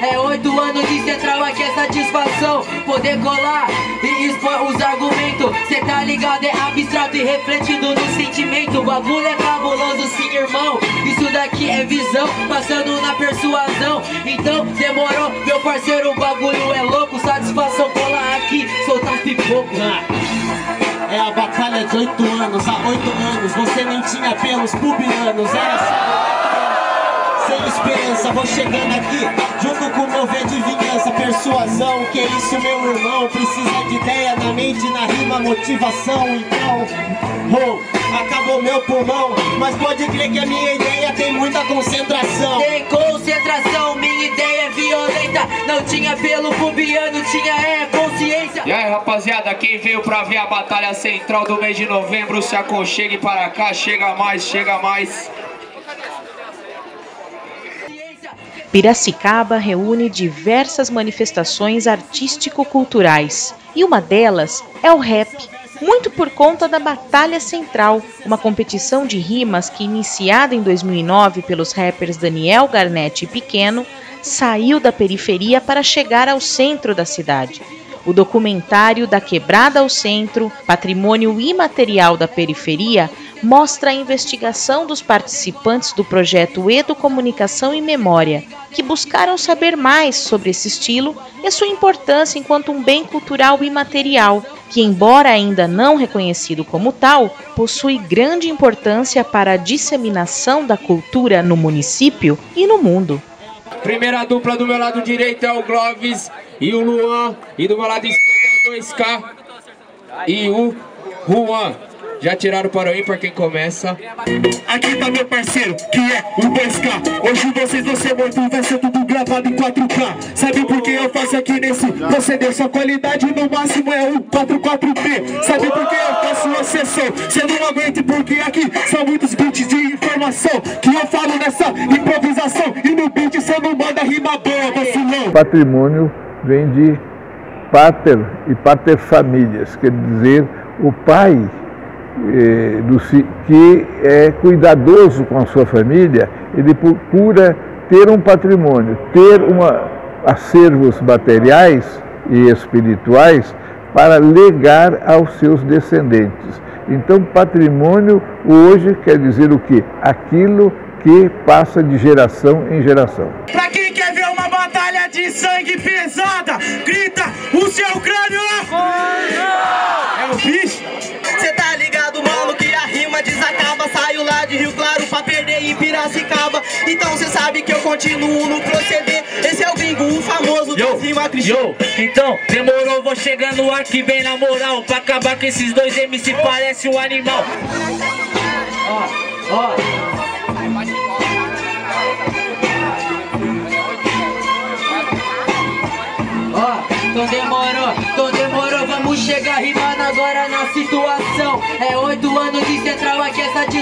É oito anos de central, aqui é satisfação Poder colar e expor os argumentos. Cê tá ligado, é abstrato e refletido no sentimento. O bagulho é cabuloso sim, irmão. Isso daqui é visão, passando na persuasão. Então demorou, meu parceiro, o bagulho é louco. Satisfação colar aqui, soltar pipoco. É a batalha de oito anos, há oito anos Você nem tinha pelos pubianos, era só sem esperança, vou chegando aqui Junto com meu V de vingança, persuasão Que é isso meu irmão, precisa de ideia na mente, na rima, motivação Então, oh, acabou meu pulmão Mas pode crer que a minha ideia tem muita concentração. Tem concentração, minha ideia é violenta Não tinha pelo pubiano, tinha é consciência. E aí rapaziada, quem veio pra ver a batalha central do mês de novembro Se aconchegue para cá, chega mais, chega mais Piracicaba reúne diversas manifestações artístico-culturais e uma delas é o rap, muito por conta da Batalha Central, uma competição de rimas que, iniciada em 2009 pelos rappers Daniel Garnett e Pequeno, saiu da periferia para chegar ao centro da cidade. O documentário Da Quebrada ao Centro, Patrimônio Imaterial da Periferia, mostra a investigação dos participantes do projeto Educomunicação e Memória, que buscaram saber mais sobre esse estilo e sua importância enquanto um bem cultural imaterial, que, embora ainda não reconhecido como tal, possui grande importância para a disseminação da cultura no município e no mundo. Primeira dupla do meu lado direito é o Gloves e o Luan. E do meu lado esquerdo é o 2K e o Juan. Já tiraram para o ímpar quem começa. Aqui tá meu parceiro, que é o 2K Hoje vocês vão ser mortos, vai ser tudo gravado em 4K Sabe por que eu faço aqui nesse? Proceder? Sua qualidade no máximo é o 44P Sabe por que eu faço uma sessão? Cê não aguenta porque aqui são muitos beats de informação. Que eu falo nessa improvisação. E no beat cê não manda rima boa, vacilão. Patrimônio vem de pater e pater famílias, quer dizer, o pai que é cuidadoso com a sua família, ele procura ter um patrimônio, ter uma, acervos materiais e espirituais para legar aos seus descendentes. Então, patrimônio hoje quer dizer o quê? Aquilo que passa de geração em geração. Pra quem quer ver uma batalha de sangue pesada, grita o seu crânio! É o bicho? Cê tá ligado, mano, que a rima desacaba. Saiu lá de Rio Claro pra perder em Piracicaba. Então cê sabe que eu continuo no proceder. Esse é o gringo, o famoso Yo, das rimas yo, então, demorou, vou chegando aqui bem na moral Pra acabar com esses dois MC, parece um animal Ó, ó Ó,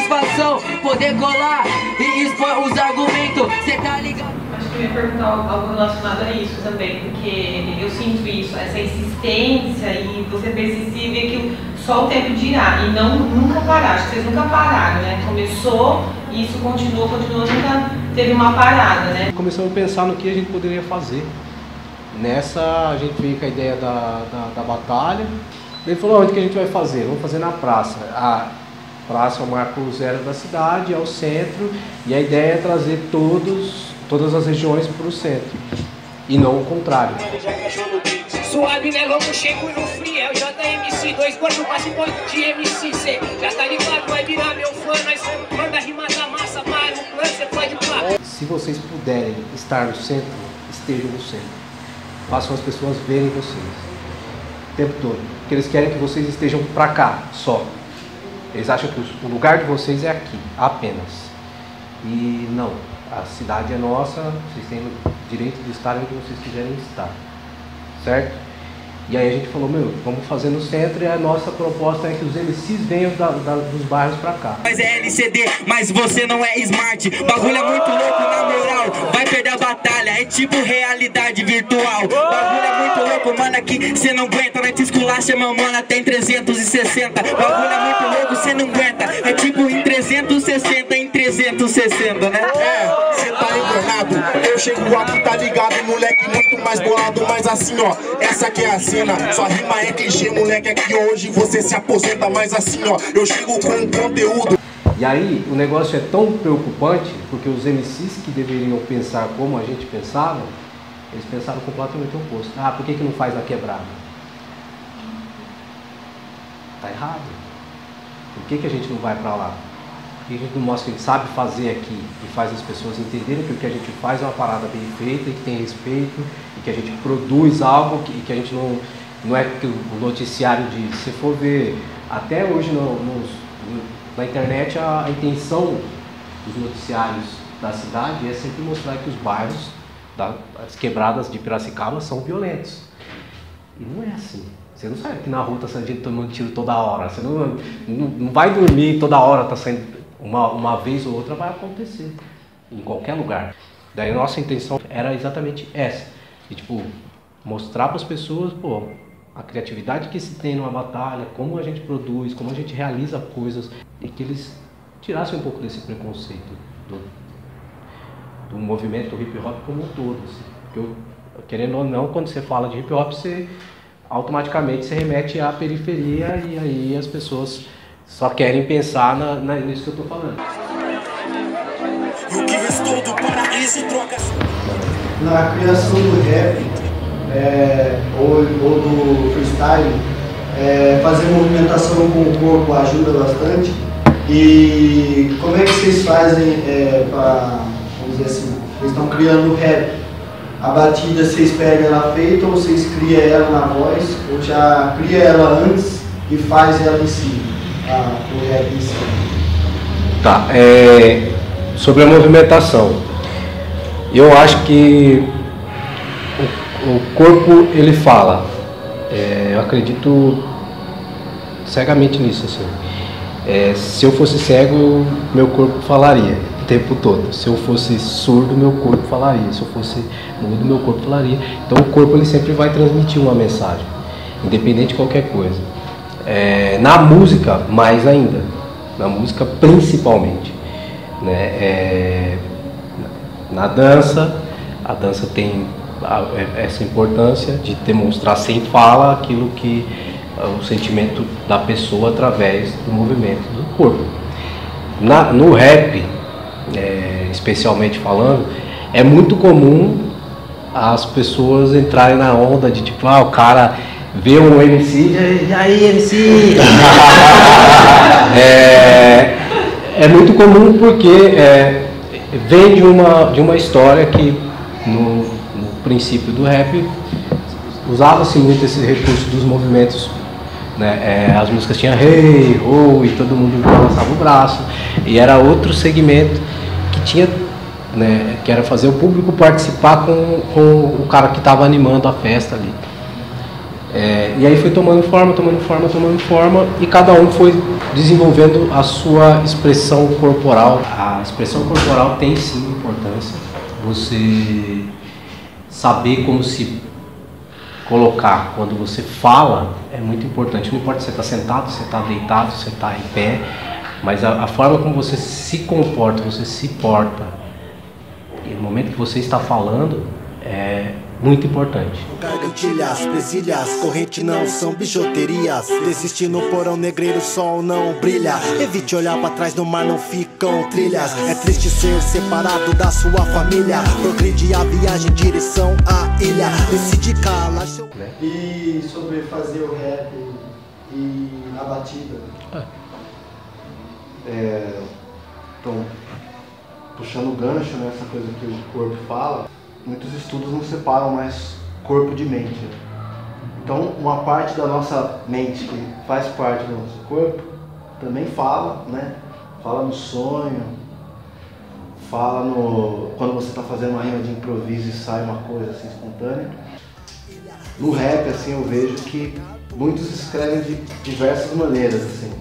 satisfação Poder colar e expor os argumentos, cê tá ligado? Acho que eu ia perguntar algo relacionado a isso também, porque eu sinto isso, essa insistência e você persistir e ver que só o tempo dirá e não nunca parar. Acho que vocês nunca pararam, né? Começou e isso continuou, continuou, nunca teve uma parada, né? Começamos a pensar no que a gente poderia fazer. Nessa a gente veio com a ideia da, da, da batalha. Ele falou, onde que a gente vai fazer? Vamos fazer na praça. A praça é o marco zero da cidade, é o centro, e a ideia é trazer todos, todas as regiões para o centro. E não o contrário. Suave, né? No Friel, JMC, dois de MCC. Já tá ligado, vai virar meu fã, nós manda rima da massa, para o plano, você pode pular. Se vocês puderem estar no centro, estejam no centro. Façam as pessoas verem vocês. O tempo todo. Porque eles querem que vocês estejam pra cá, só. Eles acham que o lugar de vocês é aqui, apenas. E não. A cidade é nossa, vocês têm o direito de estar onde vocês quiserem estar. Certo? E aí a gente falou, meu, vamos fazer no centro e a nossa proposta é que os MCs venham da- da- dos bairros pra cá. Mas é LCD, mas você não é smart. Bagulho é muito louco, na moral. Vai perder a batalha, é tipo realidade virtual. Bagulho é muito louco, mano. Aqui cê não aguenta, nós te esculacha, meu mano, até em 360. Bagulho é muito louco, cê não aguenta. É tipo em 360. sucessendo, né? É. Eu chego aqui, tá ligado, moleque, muito mais bolado, mas assim, ó, essa aqui é a cena. Sua rima é clichê, moleque, aqui hoje você se aposenta, mas assim, ó, eu chego com conteúdo. E aí o negócio é tão preocupante porque os MCs que deveriam pensar como a gente pensava, eles pensaram completamente o oposto. Ah, por que, que não faz na quebrada? Tá errado. Por que, que a gente não vai para lá? Que a gente não mostra que a gente sabe fazer aqui e faz as pessoas entenderem que o que a gente faz é uma parada bem feita, e que tem respeito, e que a gente produz algo que, que a gente não. Não é que o noticiário diz. Se for ver, até hoje no, nos, na internet a, a intenção dos noticiários da cidade é sempre mostrar que os bairros, da, as quebradas de Piracicaba são violentos. E não é assim. Você não sabe que na rua está saindo gente tomando tiro toda hora. Você não, não, não vai dormir toda hora, está saindo. Uma, uma vez ou outra vai acontecer. Em qualquer lugar. Daí nossa intenção era exatamente essa. E tipo, mostrar para as pessoas, pô, a criatividade que se tem numa batalha, como a gente produz, como a gente realiza coisas, e que eles tirassem um pouco desse preconceito do, do movimento hip hop como um todo. Assim. Eu, querendo ou não, quando você fala de hip hop, você automaticamente se remete à periferia e aí as pessoas só querem pensar na, na, nisso que eu estou falando. E o que restou do paraíso troca Na criação do rap é, ou, ou do freestyle, é, fazer movimentação com o corpo ajuda bastante. E como é que vocês fazem é, para, vamos dizer assim, vocês estão criando o rap? A batida vocês pegam ela feita ou vocês criam ela na voz, ou já cria ela antes e faz ela em si, a? Tá, é, sobre a movimentação. Eu acho que o, o corpo ele fala. É, eu acredito cegamente nisso. Assim. É, se eu fosse cego, meu corpo falaria o tempo todo. Se eu fosse surdo, meu corpo falaria. Se eu fosse mudo, meu corpo falaria. Então o corpo ele sempre vai transmitir uma mensagem, independente de qualquer coisa. É, na música, mais ainda. Na música, principalmente. Né? É, na dança, a dança tem essa importância de demonstrar sem fala aquilo que o sentimento da pessoa através do movimento do corpo. Na, no rap, é, especialmente falando, é muito comum as pessoas entrarem na onda de tipo, ah, o cara vê um MC, e aí MC? é, é muito comum porque é, vem de uma, de uma história que no, no princípio do rap usava-se muito esse recurso dos movimentos né? É, as músicas tinham hey, oh, e todo mundo balançava o braço. E era outro segmento que tinha, né, que era fazer o público participar com, com o cara que estava animando a festa ali. É, e aí foi tomando forma, tomando forma, tomando forma, e cada um foi desenvolvendo a sua expressão corporal. A expressão corporal tem sim importância. Você saber como se colocar quando você fala é muito importante. Não importa se você está sentado, se está deitado, se está em pé, mas a, a, forma como você se comporta, você se porta, e no momento que você está falando, é muito importante. Gargantilhas, presilhas, corrente não são bijuterias. Desistir no porão negreiro, sol não brilha. Evite olhar para trás, no mar não ficam trilhas. É triste ser separado da sua família. Progride a viagem em direção à ilha. Decide calar seu. E sobre fazer o rap e a batida? É, então, puxando o gancho nessa coisa que o corpo fala muitos estudos não separam mais corpo de mente. Então, uma parte da nossa mente que faz parte do nosso corpo também fala, né? Fala no sonho, fala no quando você está fazendo uma rima de improviso e sai uma coisa assim espontânea. No rap, assim, eu vejo que muitos escrevem de diversas maneiras, assim.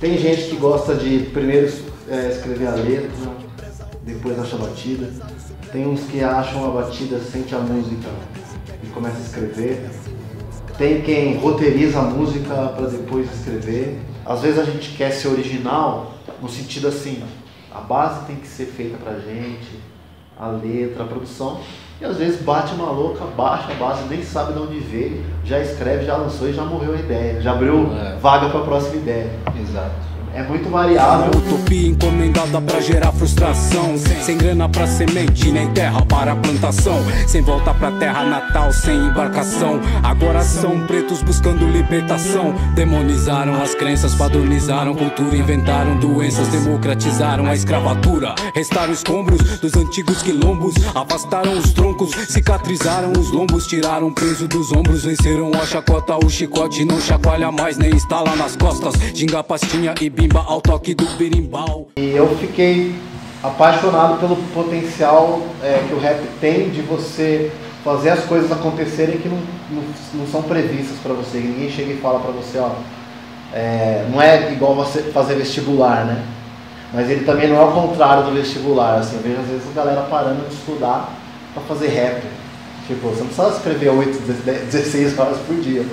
Tem gente que gosta de primeiro é, escrever a letra, depois acha a batida. Tem uns que acham a batida, sente a música e começa a escrever. Tem quem roteiriza a música para depois escrever. Às vezes a gente quer ser original no sentido assim, A base tem que ser feita pra gente, a letra, a produção. E às vezes bate uma louca, baixa a base, nem sabe de onde veio, já escreve, já lançou e já morreu a ideia, já abriu é. vaga para a próxima ideia. Exato. É muito variável. Utopia encomendada pra gerar frustração. Sem grana pra semente, nem terra para plantação. Sem volta pra terra natal, sem embarcação. Agora são pretos buscando libertação. Demonizaram as crenças, padronizaram cultura, inventaram doenças, democratizaram a escravatura. Restaram escombros dos antigos quilombos. Afastaram os troncos, cicatrizaram os lombos, tiraram peso dos ombros. Venceram a chacota, o chicote não chacoalha mais, nem instala nas costas. Ginga, pastinha e bimba ao toque do berimbau. E eu fiquei apaixonado pelo potencial é, que o rap tem de você fazer as coisas acontecerem que não, não, não são previstas para você. Ninguém chega e fala para você, ó, é, não é igual você fazer vestibular, né? Mas ele também não é o contrário do vestibular. Assim, eu vejo às vezes a galera parando de estudar para fazer rap. Tipo, você não precisa escrever 8, 16 horas por dia.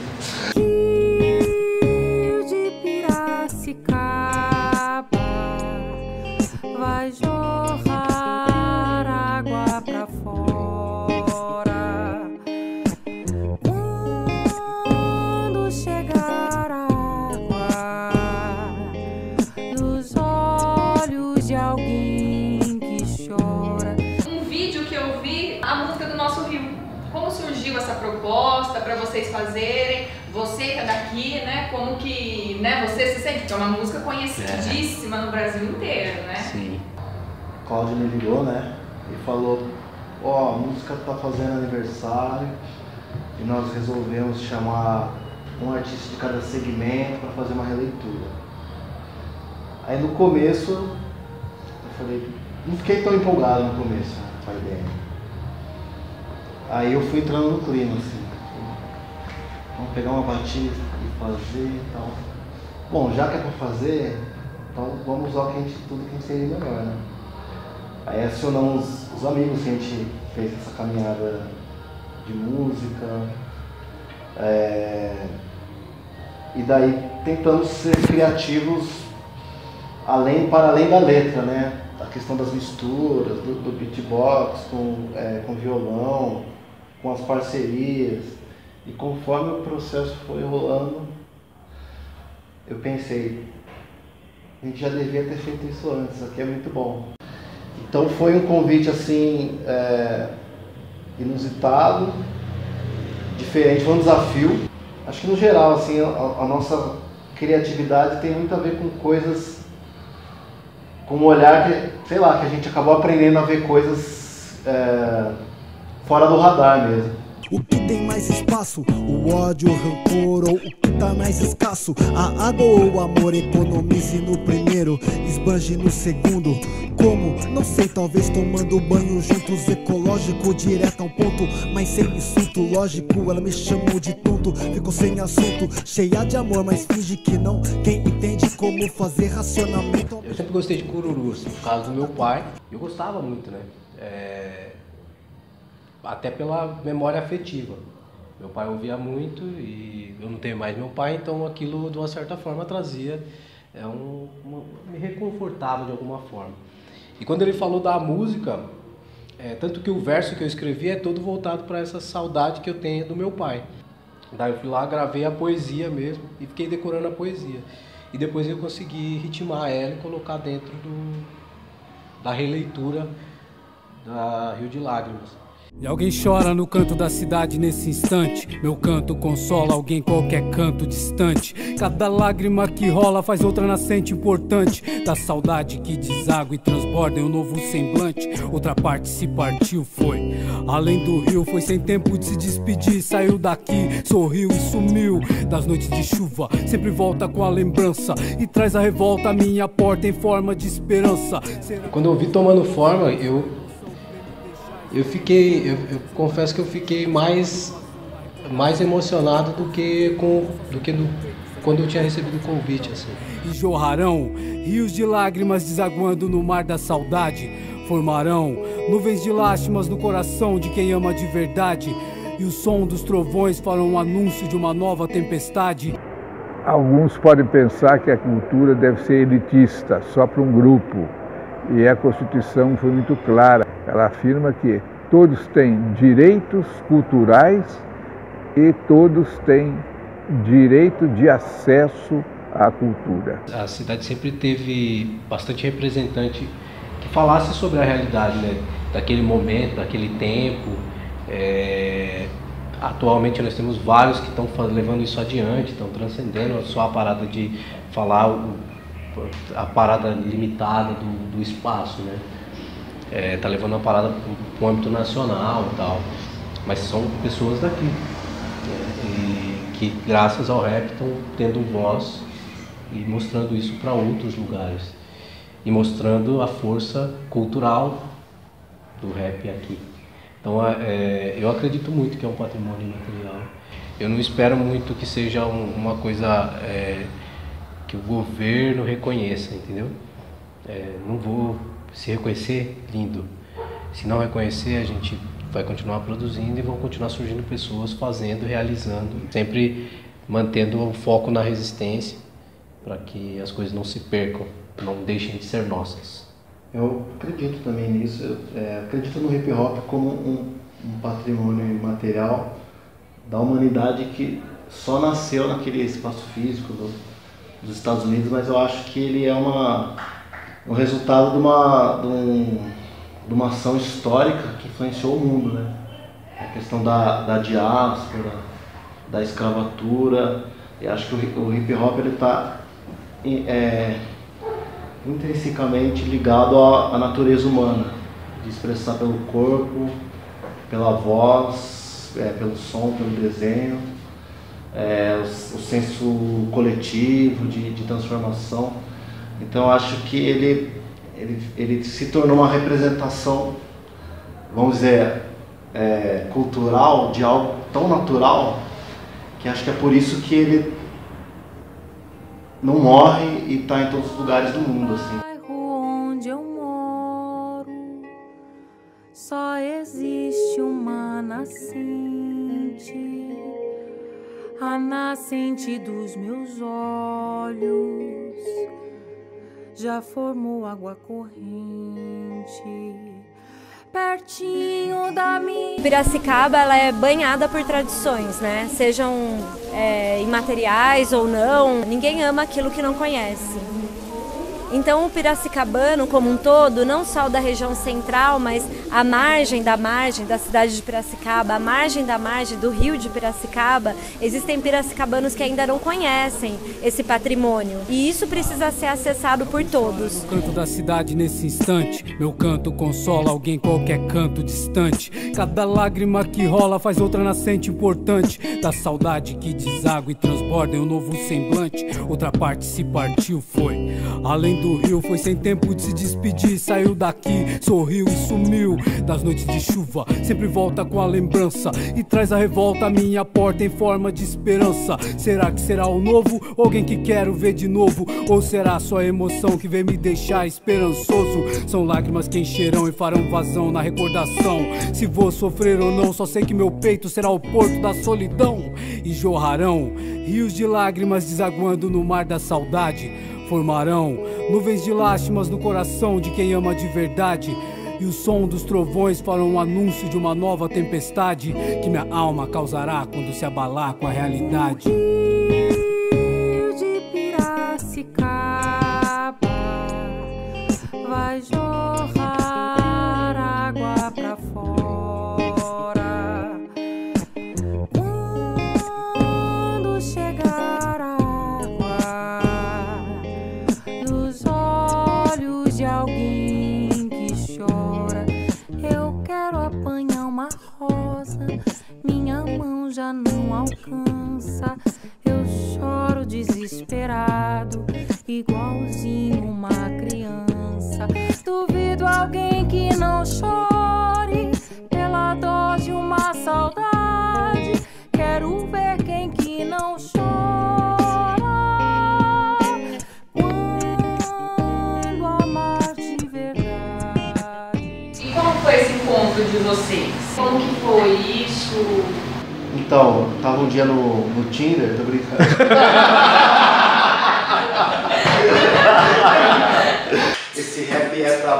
Proposta para vocês fazerem? Você que é daqui, né? Como que né, você se sente? Porque é uma música conhecidíssima é. no Brasil inteiro, né? Sim. Cláudio me ligou, né? E falou, ó, oh, a música tá fazendo aniversário e nós resolvemos chamar um artista de cada segmento para fazer uma releitura. Aí no começo, eu falei, não fiquei tão empolgado no começo né, com a ideia. Aí eu fui entrando no clima, assim. Vamos pegar uma batida e fazer e tal. Bom, já que é pra fazer, então vamos usar o que a gente, tudo que a gente tem melhor, né? Aí acionamos os amigos que a gente fez essa caminhada de música. É... E daí tentamos ser criativos além, para além da letra, né? A questão das misturas, do, do beatbox com, é, com violão, com as parcerias. E conforme o processo foi rolando, eu pensei, a gente já devia ter feito isso antes, aqui é muito bom. Então foi um convite assim é, inusitado, diferente, foi um desafio. Acho que no geral assim a, a, nossa criatividade tem muito a ver com coisas, com um olhar que, sei lá, que a gente acabou aprendendo a ver coisas é, fora do radar mesmo. O que tem mais espaço? O ódio, o rancor ou o que tá mais escasso? A água ou o amor? Economize no primeiro, esbanje no segundo. Como? Não sei, talvez tomando banho juntos, ecológico, direto ao ponto, mas sem insulto lógico. Ela me chamou de tonto, ficou sem assunto, cheia de amor, mas finge que não. Quem entende como fazer racionamento? Eu sempre gostei de cururus, por causa do meu pai. Eu gostava muito, né? É até pela memória afetiva. Meu pai ouvia muito e eu não tenho mais meu pai, então aquilo de uma certa forma trazia, é um, uma, me reconfortava de alguma forma. E quando ele falou da música, é, tanto que o verso que eu escrevi é todo voltado para essa saudade que eu tenho do meu pai. Daí eu fui lá, gravei a poesia mesmo e fiquei decorando a poesia. E depois eu consegui ritmar ela e colocar dentro do, da releitura da Rio de Lágrimas. E alguém chora no canto da cidade nesse instante. Meu canto consola alguém qualquer canto distante. Cada lágrima que rola faz outra nascente importante. Da saudade que deságua e transborda em um novo semblante. Outra parte se partiu, foi. Além do rio, foi sem tempo de se despedir. Saiu daqui, sorriu e sumiu. Das noites de chuva, sempre volta com a lembrança. E traz a revolta à minha porta em forma de esperança. Quando eu vi tomando forma, eu eu fiquei, eu, eu, confesso que eu fiquei mais, mais emocionado do que, com, do que no, quando eu tinha recebido o convite. Assim. E jorrarão rios de lágrimas desaguando no mar da saudade. Formarão nuvens de lástimas no coração de quem ama de verdade. E o som dos trovões farão um anúncio de uma nova tempestade. Alguns podem pensar que a cultura deve ser elitista, só para um grupo. E a Constituição foi muito clara. Ela afirma que todos têm direitos culturais e todos têm direito de acesso à cultura. A cidade sempre teve bastante representante que falasse sobre a realidade né? daquele momento, daquele tempo. É... Atualmente nós temos vários que estão levando isso adiante, estão transcendendo só a parada de falar o, a parada limitada do, do espaço, né? É, tá levando a parada para o âmbito nacional e tal, mas são pessoas daqui né? e que graças ao rap estão tendo voz e mostrando isso para outros lugares e mostrando a força cultural do rap aqui. Então é, eu acredito muito que é um patrimônio material. Eu não espero muito que seja um, uma coisa é, que o governo reconheça, entendeu? É, não vou se reconhecer, lindo. Se não reconhecer, a gente vai continuar produzindo e vão continuar surgindo pessoas fazendo, realizando, sempre mantendo o foco na resistência para que as coisas não se percam, não deixem de ser nossas. Eu acredito também nisso, é, acredito no hip hop como um, um patrimônio imaterial da humanidade que só nasceu naquele espaço físico do, dos Estados Unidos, mas eu acho que ele é uma, um resultado de uma, de, um, de uma ação histórica que influenciou o mundo, né? A questão da, da diáspora, da escravatura, e acho que o, o hip hop ele está é, intrinsecamente ligado à, à, natureza humana, de expressar pelo corpo, pela voz, é, pelo som, pelo desenho, é, o, o, senso coletivo de, de transformação. Então acho que ele, ele, ele se tornou uma representação, vamos dizer, é, cultural de algo tão natural que acho que é por isso que ele não morre e está em todos os lugares do mundo, assim. Onde eu moro, só existe uma nascente, a nascente dos meus olhos já formou água corrente pertinho da minha. Piracicaba ela é banhada por tradições, né? Sejam é, imateriais ou não. Ninguém ama aquilo que não conhece. Então o piracicabano como um todo, não só da região central, mas a margem da margem da cidade de Piracicaba, a margem da margem do rio de Piracicaba, existem piracicabanos que ainda não conhecem esse patrimônio. E isso precisa ser acessado por todos. O canto da cidade nesse instante, meu canto consola alguém qualquer canto distante. Cada lágrima que rola faz outra nascente importante da saudade que deságua e transborda em um novo semblante. Outra parte se partiu foi além do rio. Foi sem tempo de se despedir, saiu daqui, sorriu e sumiu. Das noites de chuva, sempre volta com a lembrança e traz a revolta à minha porta em forma de esperança. Será que será o novo? Alguém que quero ver de novo? Ou será só a emoção que vem me deixar esperançoso? São lágrimas que encherão e farão vazão na recordação. Se vou sofrer ou não, só sei que meu peito será o porto da solidão e jorrarão rios de lágrimas desaguando no mar da saudade formarão nuvens de lástimas no coração de quem ama de verdade. E o som dos trovões farão um anúncio de uma nova tempestade que minha alma causará quando se abalar com a realidade. De Piracicaba vai jorrar alcança. Eu choro desesperado, igualzinho uma criança. Duvido alguém que não chore pela dor de uma saudade. Quero ver quem que não chora. Quando amar de verdade. E como foi esse encontro de vocês? Como que foi isso? Então, eu tava um dia no, no Tinder, tô brincando. Esse rap é pra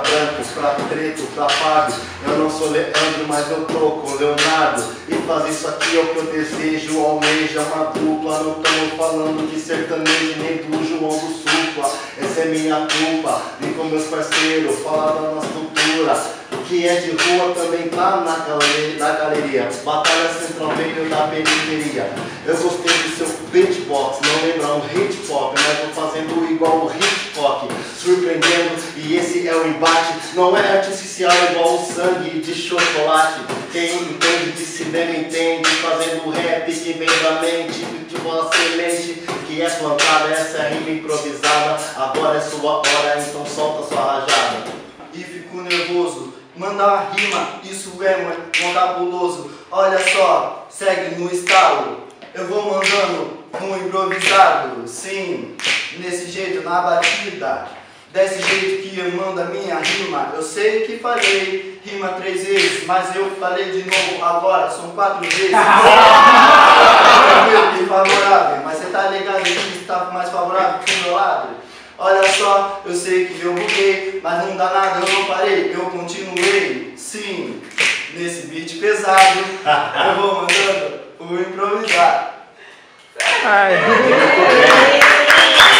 sou Leandro, mas eu tô com Leonardo. E fazer isso aqui é o que eu desejo, almeja uma dupla. Não estamos falando de sertanejo nem do João do Supla. Essa é minha culpa, vim com meus parceiros, falar da nossa cultura. O que é de rua também tá na galeria, na galeria. Batalha Central veio da periferia. Eu gostei do seu beatbox, não lembra um hit pop, mas tô fazendo igual o Hitchcock, surpreendendo. E esse é o embate, não é artificial igual o sangue de chocolate. Quem entende de cinema entende, fazendo rap que vem da mente, tipo uma semente que é plantada. Essa é rima improvisada. Agora é sua hora, então solta sua rajada. E fico nervoso, mandar rima, isso é muito cabuloso. Olha só, segue no estalo. Eu vou mandando um improvisado, sim, nesse jeito, na batida. Desse jeito que eu mando a minha rima. Eu sei que falei rima três vezes, mas eu falei de novo agora, são quatro vezes. Tranquilo e favorável, mas você tá ligado que está mais favorável que o meu lado? Olha só, eu sei que eu buguei, mas não dá nada, eu não parei, eu continuei. Sim, nesse beat pesado, eu vou mandando o improvisar. Uou!